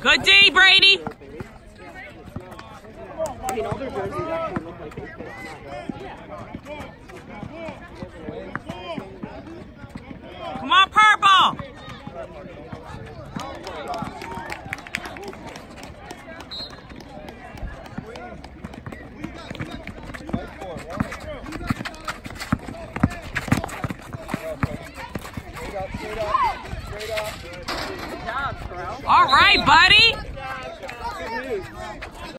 Good D, Brady. I mean, jerseys actually look like. Straight up. Straight up. Good job, bro. All right, buddy.